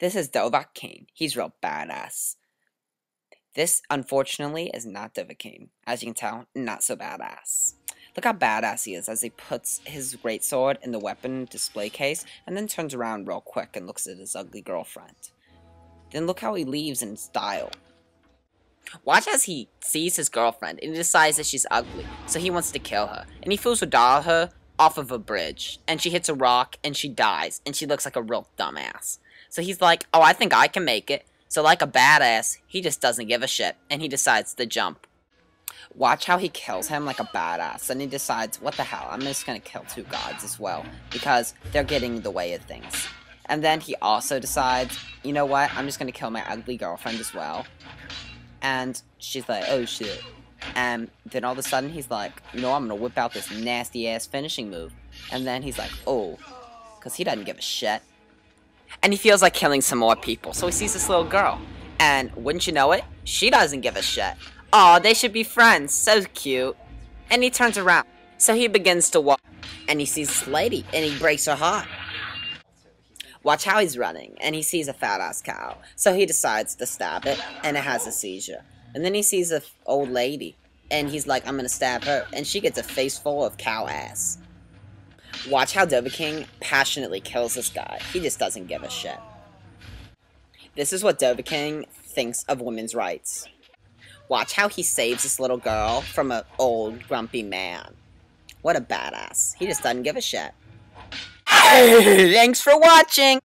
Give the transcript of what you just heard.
This is Dovahkiin. He's real badass. This, unfortunately, is not Dovahkiin. As you can tell, not so badass. Look how badass he is as he puts his greatsword in the weapon display case and then turns around real quick and looks at his ugly girlfriend. Then look how he leaves in style. Watch as he sees his girlfriend and he decides that she's ugly, so he wants to kill her. And he fools with her off of a bridge, and she hits a rock and she dies, and she looks like a real dumbass. So he's like, oh, I think I can make it. So like a badass, he just doesn't give a shit, and he decides to jump. Watch how he kills him like a badass, and he decides, what the hell, I'm just gonna kill two gods as well, because they're getting in the way of things. And then he also decides, you know what, I'm just gonna kill my ugly girlfriend as well. And she's like, oh shit. And then all of a sudden he's like, no, I'm gonna whip out this nasty ass finishing move. And then he's like, oh, because he doesn't give a shit. And he feels like killing some more people, so he sees this little girl. And wouldn't you know it, she doesn't give a shit. Oh, they should be friends. So cute. And he turns around. So he begins to walk. And he sees this lady. And he breaks her heart. Watch how he's running. And he sees a fat ass cow. So he decides to stab it. And it has a seizure. And then he sees a old lady. And he's like, I'm gonna stab her. And she gets a face full of cow ass. Watch how Dovahkiin passionately kills this guy. He just doesn't give a shit. This is what Dovahkiin thinks of women's rights. Watch how he saves this little girl from an old, grumpy man. What a badass. He just doesn't give a shit. Thanks for watching!